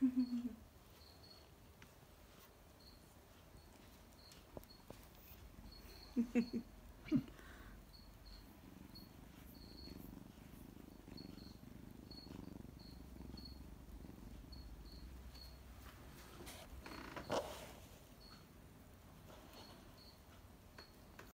Hehehehe